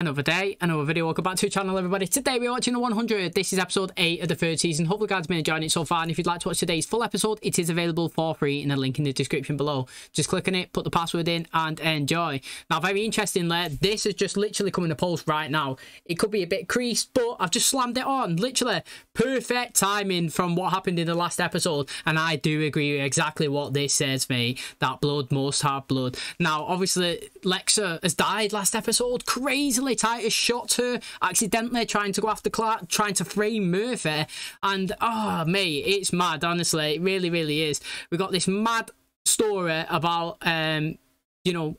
Another day, another video. Welcome back to the channel, everybody. Today we're watching the 100. This is episode 8 of the third season. Hopefully, guys, have been enjoying it so far. And if you'd like to watch today's full episode, it is available for free in the link in the description below. Just click on it, put the password in, and enjoy. Now, very interesting there. This is just literally coming to post right now. It could be a bit creased, but I've just slammed it on. Literally, perfect timing from what happened in the last episode. And I do agree with exactly what this says, mate. That blood must have blood. Now, obviously, Lexa has died last episode. Crazily, Titus shot her accidentally trying to go after Clarke, trying to frame Murphy. And, oh, mate, it's mad, honestly. It really, really is. We got this mad story about, um, you know,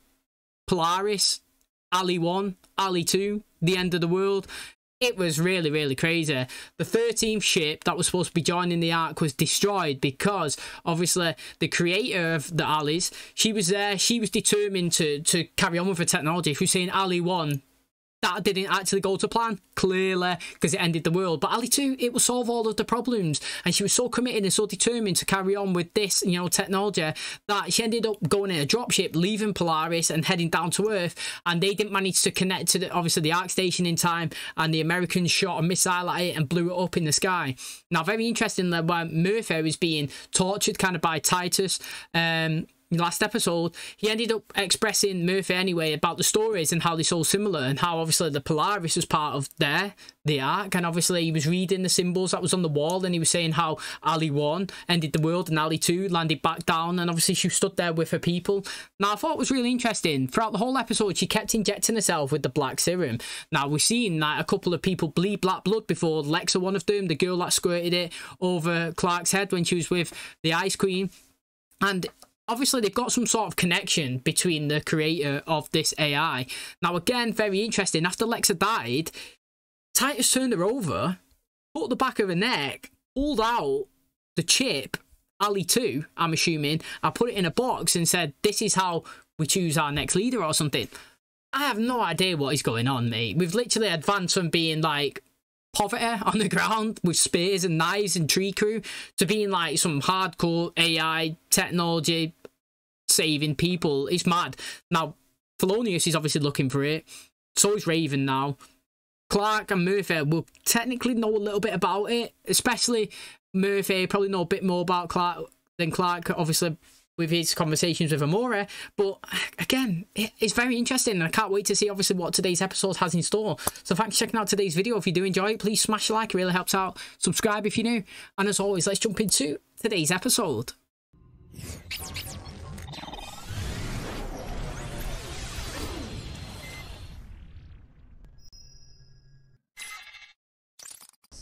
Polaris, Ali 1, Ali 2, the end of the world. It was really, really crazy. The 13th ship that was supposed to be joining the Ark was destroyed because, obviously, the creator of the Allies, she was there. She was determined to, to carry on with her technology. Hussein Ali 1 that didn't actually go to plan, clearly, because it ended the world. But Ali 2, it will solve all of the problems. And she was so committed and so determined to carry on with this, you know, technology that she ended up going in a dropship, leaving Polaris and heading down to Earth. And they didn't manage to connect to, the, obviously, the Ark Station in time. And the Americans shot a missile at it and blew it up in the sky. Now, very interesting that when Murphy was being tortured kind of by Titus, um, last episode, he ended up expressing Murphy anyway about the stories and how they're so similar and how obviously the Polaris was part of their the ark, and obviously he was reading the symbols that was on the wall and he was saying how Ali 1 ended the world and Ali 2 landed back down and obviously she stood there with her people. Now I thought it was really interesting. Throughout the whole episode, she kept injecting herself with the black serum. Now we've seen like a couple of people bleed black blood before. Lexa, one of them, the girl that squirted it over Clarke's head when she was with the Ice Queen. And obviously they've got some sort of connection between the creator of this AI. Now, again, very interesting. After Lexa died, Titus turned her over, put the back of her neck, pulled out the chip, Ali 2, I'm assuming, I put it in a box and said, This is how we choose our next leader or something. I have no idea what is going on, mate. We've literally advanced from being like poverty on the ground with spears and knives and tree crew to being like some hardcore AI technology saving people. It's mad. Now, Thelonious is obviously looking for it. So is Raven now. Clarke and Murphy will technically know a little bit about it, especially Murphy probably know a bit more about Clarke than Clarke, obviously with his conversations with Emori. But again, it's very interesting and I can't wait to see obviously what today's episode has in store. So thanks for checking out today's video. If you do enjoy it, please smash a like, it really helps out. Subscribe if you're new. And as always, let's jump into today's episode.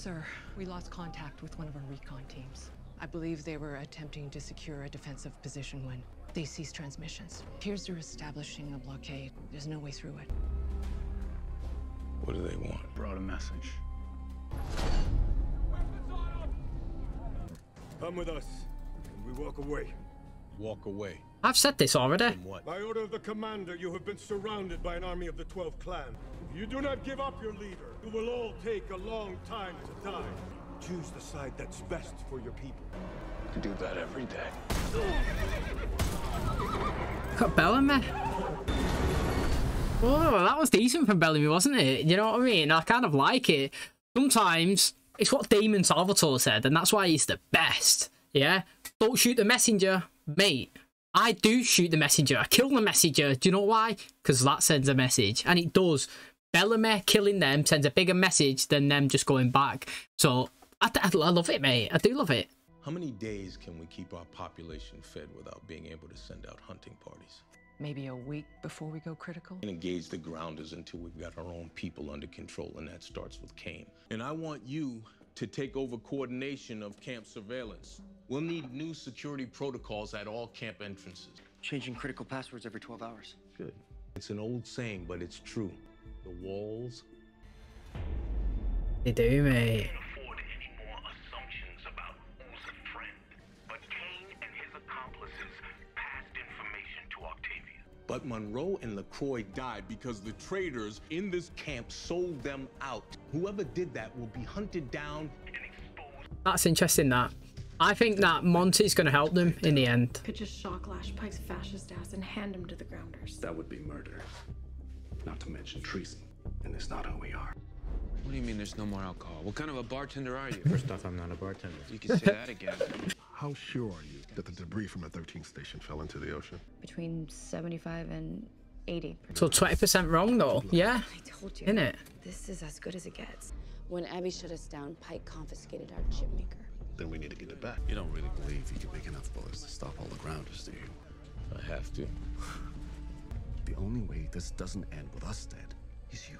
Sir, we lost contact with one of our recon teams. I believe they were attempting to secure a defensive position when they ceased transmissions. Appears they're establishing a blockade. There's no way through it. What do they want? Brought a message. Come with us, and we walk away. Walk away. I've said this already. From what? By order of the commander, you have been surrounded by an army of the Twelve Clan. If you do not give up your leader, you will all take a long time to die. Choose the side that's best for your people. I do that every day. Got Bellamy. Oh, that was decent from Bellamy, wasn't it? You know what I mean? I kind of like it. Sometimes it's what Damon Salvatore said, and that's why he's the best. Yeah? Don't shoot the messenger, mate. I do shoot the messenger. I kill the messenger. Do you know why? Because that sends a message. And it does. Bellamy killing them sends a bigger message than them just going back. So I, I, I love it, mate. I do love it. How many days can we keep our population fed without being able to send out hunting parties? Maybe a week before we go critical? And engage the grounders until we've got our own people under control, and that starts with Kane. And I want you to take over coordination of camp surveillance. We'll need new security protocols at all camp entrances. Changing critical passwords every 12 hours. Good. It's an old saying, but it's true. The walls. They do, mate. afford any more assumptions about who's a friend. But Kane and his accomplices passed information to Octavia. But Monroe and LaCroix died because the traitors in this camp sold them out. Whoever did that will be hunted down And exposed That's interesting, that. I think that Monty's going to help them in the end. could just shock Lash Pike's fascist ass and hand him to the grounders. That would be murder. Not to mention treason. and it's not who we are. What do you mean there's no more alcohol? What kind of a bartender are you? First off, I'm not a bartender. You can say that again. How sure are you that the debris from the 13th station fell into the ocean? Between 75 and 80. So 20% wrong though. Yeah. I told you. In it. This is as good as it gets. When Abby shut us down, Pike confiscated our chip maker. Then we need to get it back. You don't really believe you can make enough bullets to stop all the grounders, do you? I have to. The only way this doesn't end with us dead is you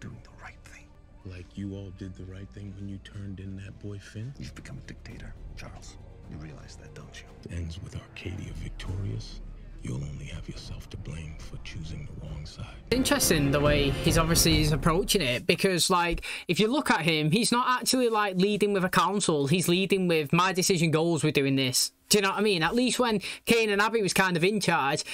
doing the right thing. Like you all did the right thing when you turned in that boy Finn. You've become a dictator, Charles. You realize that, don't you? It ends with Arkadia victorious. You'll only have yourself to blame for choosing the wrong side. Interesting the way he's obviously is approaching it because like if you look at him, he's not actually like leading with a council. He's leading with my decision goals. We're doing this. Do you know what I mean? At least when Kane and Abby was kind of in charge,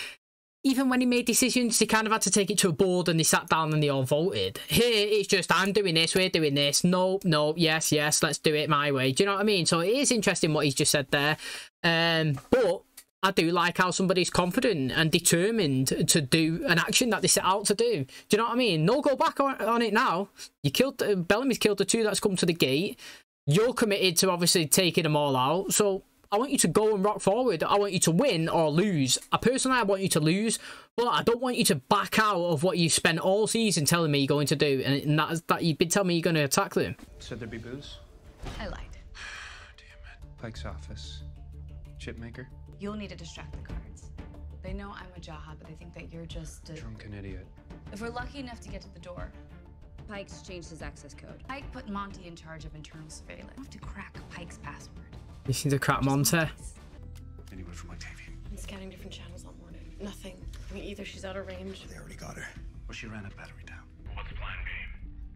even when he made decisions, he kind of had to take it to a board and they sat down and they all voted. Here, it's just, I'm doing this, we're doing this. No, no, yes, yes, let's do it my way. Do you know what I mean? So it is interesting what he's just said there. Um, but I do like how somebody's confident and determined to do an action that they set out to do. Do you know what I mean? No go back on, it now. You killed, Bellamy's killed the two that's come to the gate. You're committed to obviously taking them all out. So I want you to go and rock forward. I want you to win or lose. I personally, I want you to lose, but I don't want you to back out of what you spent all season telling me you're going to do, and that that you've been telling me you're going to attack them. Said there'd be booze? I lied. Damn it. Pike's office. Chipmaker. You'll need to distract the guards. They know I'm a Jaha, but they think that you're just a... Drunken idiot. If we're lucky enough to get to the door, Pike's changed his access code. Pike put Monty in charge of internal surveillance. I have to crack Pike's password. You seem to crack Monty. Anyone from Octavian? I'm scanning different channels all morning. Nothing. I mean, either she's out of range. They already got her. Or she ran a battery down. What's plan B?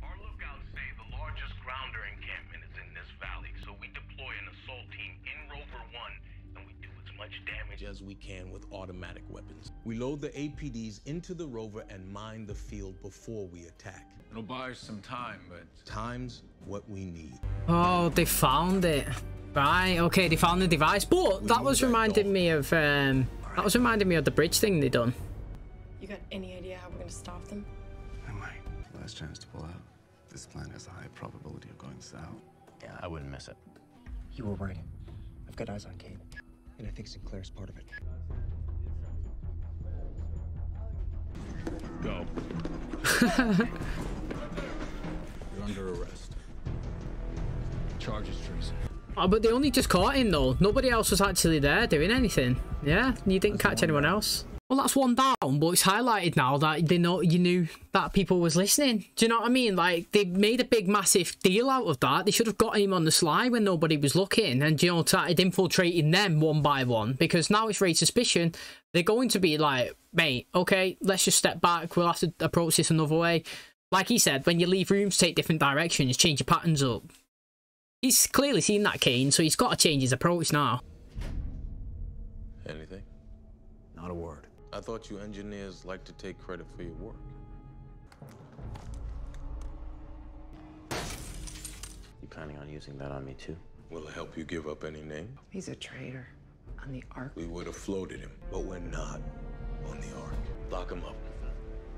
Our lookouts say the largest grounder encampment is in this valley, so we deploy an assault team in Rover 1 and we do as much damage As we can with automatic weapons. We load the APDs into the rover and mine the field before we attack. It'll buy us some time, but Time's what we need. Oh, they found it. Right, okay, they found the device. But that was reminding me of um that was reminding me of the bridge thing they done. You got any idea how we're gonna stop them? I might. Last chance to pull out. This plan has a high probability of going south. Yeah, I wouldn't miss it. You were right. I've got eyes on Kane, and I think Sinclair's part of it. Go. You're under arrest. charges treason. Oh, but they only just caught him though. Nobody else was actually there doing anything. Yeah, you didn't catch anyone else. Well, that's one down, but it's highlighted now that they know you knew that people was listening. Do you know what I mean? Like they made a big, massive deal out of that. They should have got him on the sly when nobody was looking, and you know, started infiltrating them one by one. Because now it's raised suspicion. They're going to be like, mate, okay, let's just step back. We'll have to approach this another way. Like he said, when you leave rooms, take different directions, change your patterns up. He's clearly seen that Kane, so he's got to change his approach now. Anything? Not a word. I thought you engineers like to take credit for your work. You planning on using that on me too? Will it help you give up any name? He's a traitor on the Ark. We would have floated him, but we're not on the Ark. Lock him up.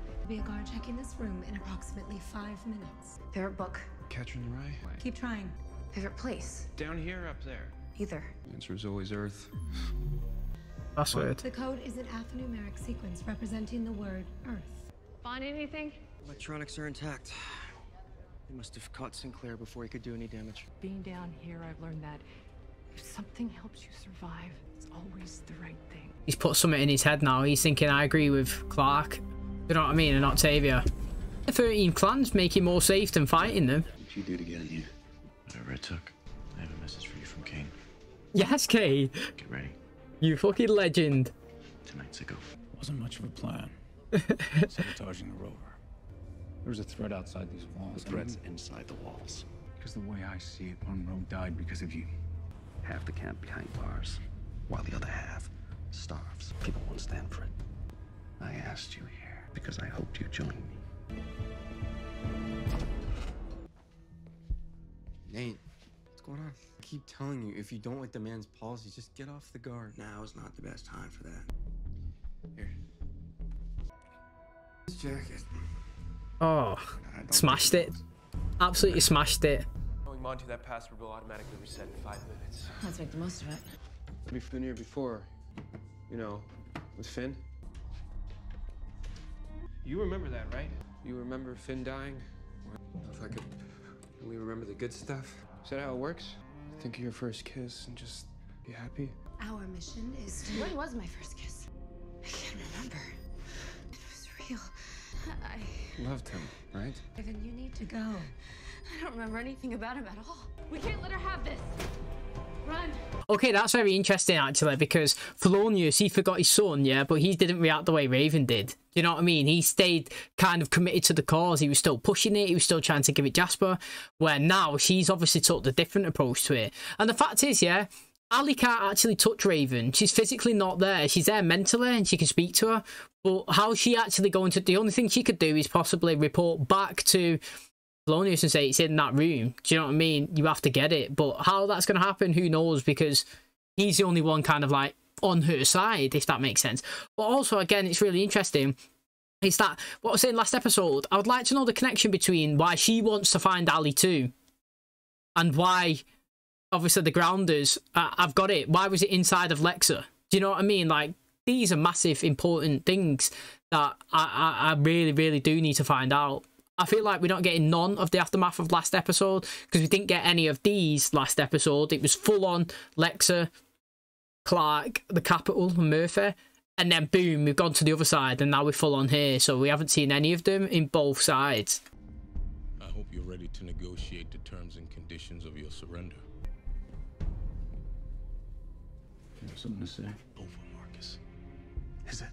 There'll Be a guard checking this room in approximately five minutes. Favorite book? Catcher in the Rye? Keep trying. Favorite place? Down here, up there. Either. The answer is always Earth. That's weird. The code is an alphanumeric sequence representing the word Earth. Find anything? Electronics are intact. They must have caught Sinclair before he could do any damage. Being down here, I've learned that if something helps you survive, it's always the right thing. He's put something in his head now. He's thinking, I agree with Clarke. You know what I mean? And Octavia. The 13 clans make you more safe than fighting them. What'd you do to get in here? Whatever it took. I have a message for you from Kane. Yes, Kay. Get ready. You fucking legend. Tonight's ago. Wasn't much of a plan. Sabotaging the rover. There was a threat outside these walls. The threat's inside the walls. Because the way I see it, Monroe died because of you. Half the camp behind bars, while the other half starves. People won't stand for it. I asked you here because I hoped you'd join me. Nate, what's going on? I keep telling you, if you don't like the man's policies, just get off the guard. Now is not the best time for that. Here. This jacket. Oh, smashed it. Absolutely smashed it. Knowing Monty, that password will automatically reset in five minutes. Let's make the most of it. We've been here before. You know, with Finn. You remember that, right? You remember Finn dying? If I could only remember the good stuff. Is that how it works? Think of your first kiss and just be happy? Our mission is to. When was my first kiss? I can't remember. It was real. I. Loved him, right? Raven, you need to go. I don't remember anything about him at all. We can't let her have this. Run. Okay, that's very interesting actually because Thelonious, he forgot his son, yeah, but he didn't react the way Raven did. You know what I mean? He stayed kind of committed to the cause. He was still pushing it. He was still trying to give it Jasper. Where now she's obviously took the different approach to it. And the fact is, yeah, Ali can't actually touch Raven. She's physically not there. She's there mentally and she can speak to her. But how she actually going to... The only thing she could do is possibly report back to Thelonious and say it's in that room. Do you know what I mean? You have to get it. But how that's going to happen, who knows? Because he's the only one kind of like on her side, if that makes sense. But also, again, it's really interesting. It's that, what I was saying last episode, I would like to know the connection between why she wants to find Ali too and why, obviously, the Grounders, uh, I've got it. Why was it inside of Lexa? Do you know what I mean? Like, these are massive, important things that I, I, I really, really do need to find out. I feel like we're not getting none of the aftermath of last episode because we didn't get any of these last episode. It was full on Lexa, Clarke, the Capital, and Murphy. And then boom, we've gone to the other side and now we're full on here. So we haven't seen any of them in both sides. I hope you're ready to negotiate the terms and conditions of your surrender. You have something to say? Over, Marcus. Is it?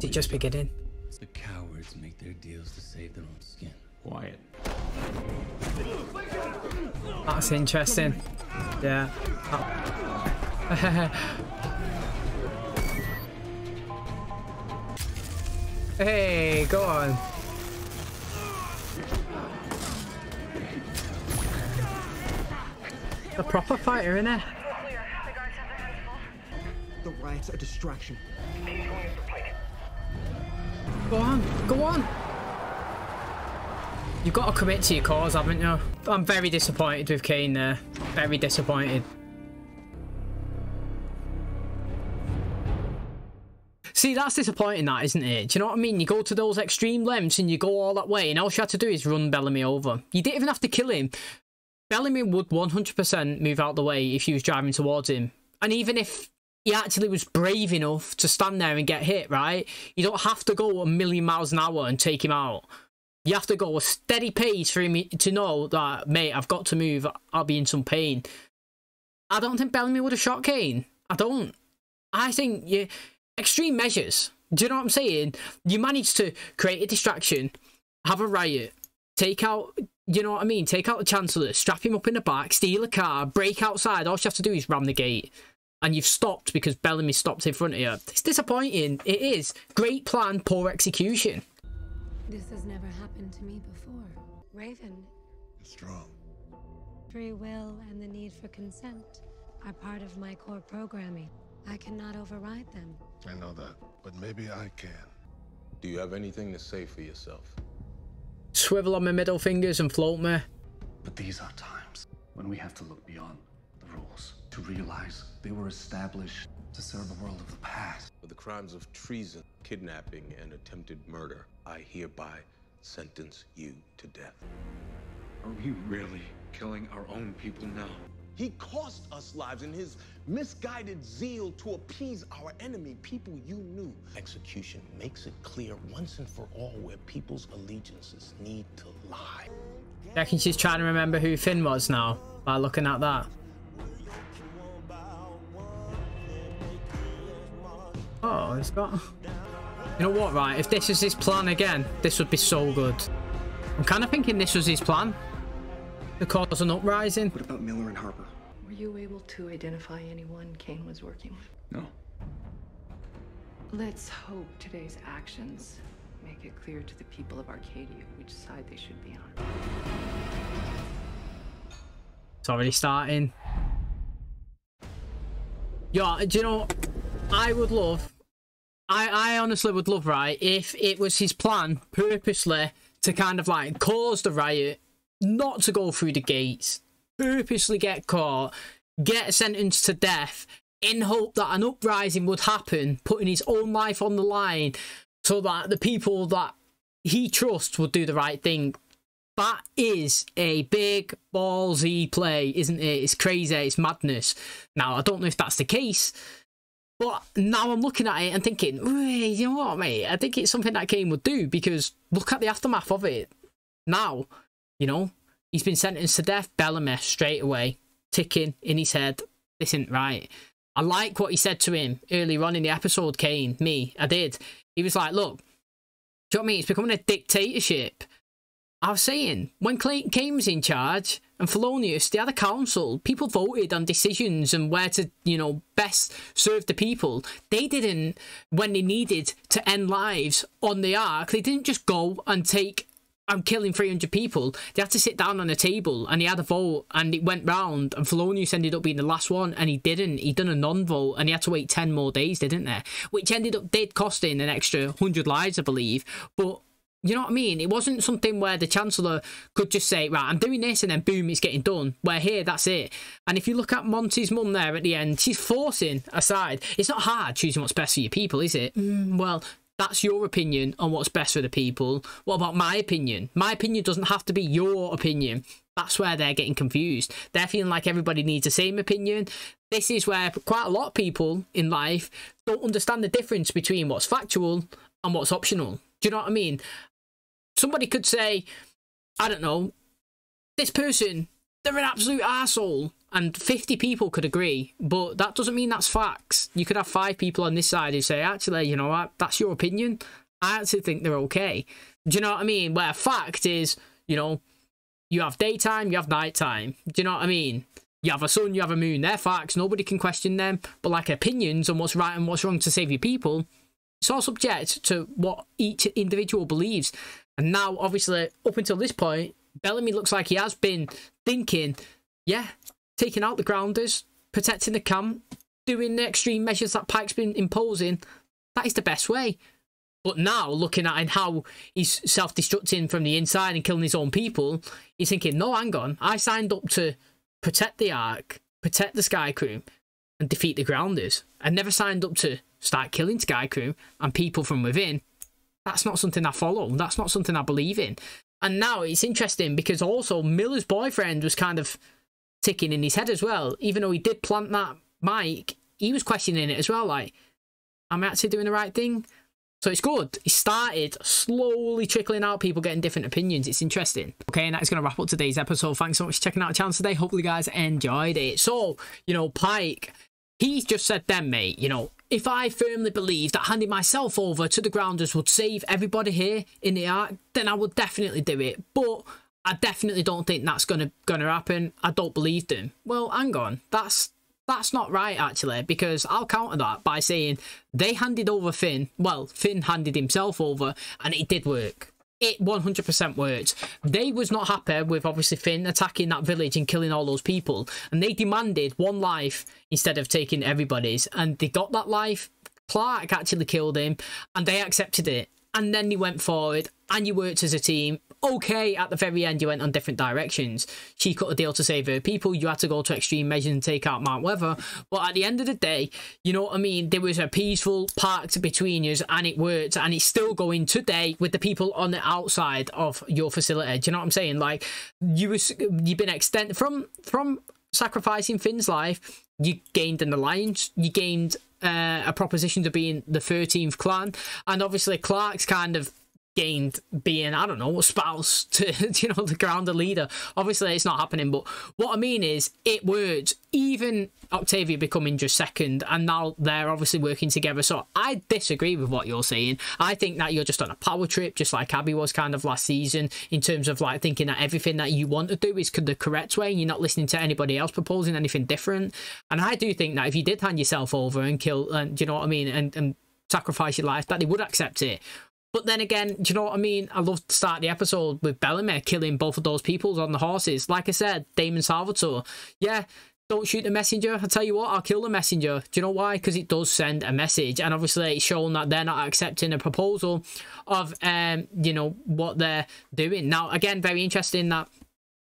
Is it just beginning? The cowards make their deals to save their own skin. Quiet. That's interesting. Yeah. Oh. hey, go on. A proper fighter, innit? The riot's a distraction. Go on, go on. You've got to commit to your cause, haven't you? I'm very disappointed with Kane there. Very disappointed. See, that's disappointing, that, isn't it? Do you know what I mean? You go to those extreme lengths and you go all that way, and all you had to do is run Bellamy over. You didn't even have to kill him. Bellamy would 100% move out the way if he was driving towards him. And even if he actually was brave enough to stand there and get hit, right? You don't have to go a million miles an hour and take him out. You have to go a steady pace for him to know that, mate, I've got to move. I'll be in some pain. I don't think Bellamy would have shot Kane. I don't. I think you extreme measures. Do you know what I'm saying? You manage to create a distraction, have a riot, take out, you know what I mean? Take out the Chancellor, strap him up in the back, steal a car, break outside. All you have to do is ram the gate. And you've stopped because Bellamy stopped in front of you. It's disappointing. It is. Great plan, poor execution. This has never happened to me before. Raven, Strong. free will and the need for consent are part of my core programming. I cannot override them. I know that, but maybe I can. Do you have anything to say for yourself? Swivel on my middle fingers and float me. But these are times when we have to look beyond the rules to realize they were established to serve the world of the past. For the crimes of treason, kidnapping, and attempted murder, I hereby sentence you to death. Are we really killing our own people now? He cost us lives in his misguided zeal to appease our enemy, people you knew. Execution makes it clear once and for all where people's allegiances need to lie. I reckon she's trying to remember who Finn was now by looking at that. Oh, it's got... You know what, right? If this is his plan again, this would be so good. I'm kind of thinking this was his plan. To cause an uprising. What about Miller and Harper? Were you able to identify anyone Kane was working with? No. Let's hope today's actions make it clear to the people of Arkadia which side they should be on. It's already starting. Yeah, do you know, I would love I, I honestly would love, right, if it was his plan purposely to kind of like cause the riot, not to go through the gates, purposely get caught, get sentenced to death, in hope that an uprising would happen, putting his own life on the line so that the people that he trusts would do the right thing. That is a big ballsy play, isn't it? It's crazy, it's madness. Now, I don't know if that's the case, but now I'm looking at it and thinking, you know what, mate? I think it's something that Kane would do because look at the aftermath of it. Now, you know, he's been sentenced to death. Bellamy straight away, ticking in his head. This isn't right. I like what he said to him earlier on in the episode, Kane. Me, I did. He was like, look, do you know what I mean? It's becoming a dictatorship. I was saying, when Kane was in charge and Thelonious, they had a council. People voted on decisions and where to, you know, best serve the people. They didn't, when they needed to end lives on the ark, they didn't just go and take I'm killing 300 people. They had to sit down on a table and he had a vote and it went round and Thelonious ended up being the last one and he didn't. He done a non-vote and he had to wait 10 more days, didn't there? Which ended up did costing an extra 100 lives, I believe. But you know what I mean? It wasn't something where the Chancellor could just say, right, I'm doing this and then boom, it's getting done. Where here, that's it. And if you look at Monty's mum there at the end, she's forcing aside. It's not hard choosing what's best for your people, is it? Mm, well, that's your opinion on what's best for the people. What about my opinion? My opinion doesn't have to be your opinion. That's where they're getting confused. They're feeling like everybody needs the same opinion. This is where quite a lot of people in life don't understand the difference between what's factual and what's optional. Do you know what I mean? Somebody could say, I don't know, this person, they're an absolute asshole and 50 people could agree, but that doesn't mean that's facts. You could have five people on this side who say, actually, you know what, that's your opinion. I actually think they're okay. Do you know what I mean? Where fact is, you know, you have daytime, you have nighttime. Do you know what I mean? You have a sun, you have a moon. They're facts. Nobody can question them. But like opinions on what's right and what's wrong to save your people, it's all subject to what each individual believes. And now, obviously, up until this point, Bellamy looks like he has been thinking, yeah, taking out the grounders, protecting the camp, doing the extreme measures that Pike's been imposing, that is the best way. But now, looking at how he's self destructing from the inside and killing his own people, he's thinking, no, hang on, I signed up to protect the Ark, protect the Sky Crew, and defeat the Grounders. I never signed up to start killing Sky Crew and people from within. That's not something I follow. That's not something I believe in. And now it's interesting because also Miller's boyfriend was kind of ticking in his head as well. Even though he did plant that mic, he was questioning it as well. Like, am I actually doing the right thing? So it's good. He started slowly trickling out people getting different opinions. It's interesting. Okay, and that's going to wrap up today's episode. Thanks so much for checking out the channel today. Hopefully, you guys enjoyed it. So, you know, Pike, he's just said then, mate, you know, if I firmly believe that handing myself over to the grounders would save everybody here in the ark, then I would definitely do it. But I definitely don't think that's gonna gonna happen. I don't believe them. Well, hang on, that's that's not right actually, because I'll counter that by saying they handed over Finn. Well, Finn handed himself over, and it did work. It 100% worked. They was not happy with obviously Finn attacking that village and killing all those people, and they demanded one life instead of taking everybody's, and they got that life. Clarke actually killed him, and they accepted it. And then you went forward, and you worked as a team, okay, at the very end, you went on different directions. She cut a deal to save her people. You had to go to extreme measures and take out Mount Weather. But at the end of the day, you know what I mean? There was a peaceful pact between you, and it worked. And it's still going today with the people on the outside of your facility. Do you know what I'm saying? Like, you was, you've been extended from, from sacrificing Finn's life, you gained an alliance, you gained uh, a proposition to being the 13th clan, and obviously Clarke's kind of gained being, I don't know, a spouse to, you know, the ground leader. Obviously, it's not happening, but what I mean is it worked. Even Octavia becoming just second, and now they're obviously working together. So I disagree with what you're saying. I think that you're just on a power trip, just like Abby was kind of last season, in terms of like thinking that everything that you want to do is the correct way. And you're not listening to anybody else proposing anything different. And I do think that if you did hand yourself over and kill, and you know what I mean, and, and sacrifice your life, that they would accept it. But then again, do you know what I mean? I love to start the episode with Bellamy killing both of those peoples on the horses. Like I said, Damon Salvatore. Yeah, don't shoot the messenger. I'll tell you what, I'll kill the messenger. Do you know why? Because it does send a message. And obviously it's shown that they're not accepting a proposal of, um, you know, what they're doing. Now, again, very interesting that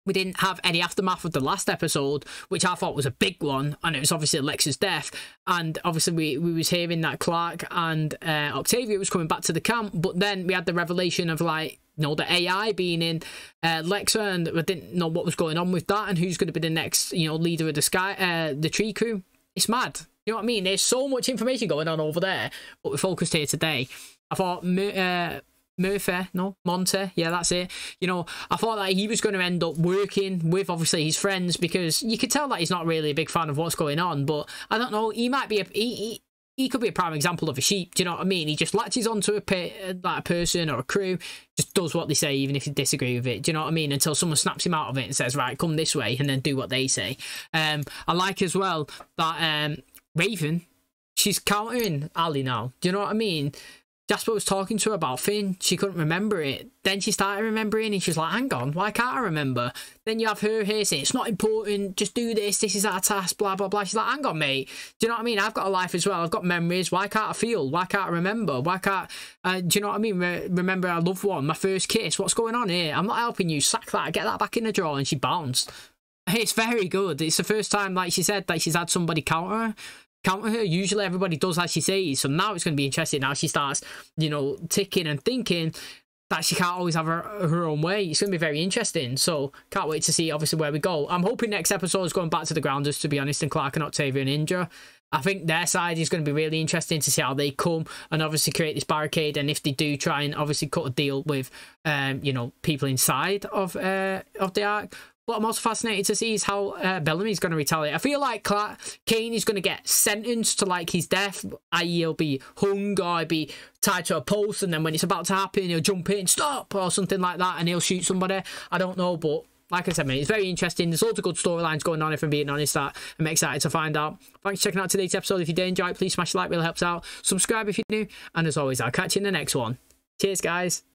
we didn't have any aftermath of the last episode, which I thought was a big one, and it was obviously Alexa's death. And obviously, we, we was hearing that Clarke and uh, Octavia was coming back to the camp, but then we had the revelation of like, you know, the AI being in uh, Lexa, and we didn't know what was going on with that, and who's going to be the next, you know, leader of the sky, uh, the tree crew. It's mad. You know what I mean? There's so much information going on over there, but we're focused here today. I thought. Uh, Murphy, no, Monty, yeah, that's it. You know, I thought that he was going to end up working with obviously his friends because you could tell that he's not really a big fan of what's going on. But I don't know, he might be a he, he, he could be a prime example of a sheep. Do you know what I mean? He just latches onto a like a person or a crew, just does what they say, even if you disagree with it. Do you know what I mean? Until someone snaps him out of it and says, "Right, come this way," and then do what they say. Um, I like as well that um, Raven, she's countering Ali now. Do you know what I mean? Jasper was talking to her about Finn. She couldn't remember it. Then she started remembering and she was like, hang on, why can't I remember? Then you have her here saying, it's not important, just do this, this is our task, blah, blah, blah. She's like, hang on, mate. Do you know what I mean? I've got a life as well. I've got memories. Why can't I feel? Why can't I remember? Why can't, uh, do you know what I mean? Re remember our loved one, my first kiss. What's going on here? I'm not helping you. Sack that. Get that back in the drawer. And she bounced. It's very good. It's the first time, like she said, that she's had somebody counter her counter her. Usually everybody does as she says. So now it's going to be interesting. Now she starts, you know, ticking and thinking that she can't always have her, her own way. It's going to be very interesting. So can't wait to see obviously where we go. I'm hoping next episode is going back to the grounders, to be honest, and Clarke and Octavia and Indra. I think their side is going to be really interesting to see how they come and obviously create this barricade. And if they do try and obviously cut a deal with, um, you know, people inside of uh, of the ark, what I'm also fascinated to see is how uh, Bellamy's going to retaliate. I feel like Clarke, Kane is going to get sentenced to like his death, i.e., he'll be hung or he'll be tied to a post, and then when it's about to happen, he'll jump in, stop, or something like that, and he'll shoot somebody. I don't know, but like I said, mate, it's very interesting. There's lots of good storylines going on, if I'm being honest, that I'm excited to find out. Thanks for checking out today's episode. If you did enjoy it, please smash the like, really helps out. Subscribe if you're new, and as always, I'll catch you in the next one. Cheers, guys.